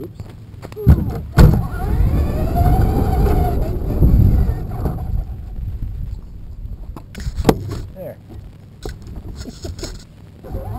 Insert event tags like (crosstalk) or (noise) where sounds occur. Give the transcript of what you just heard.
Oops. There. (laughs)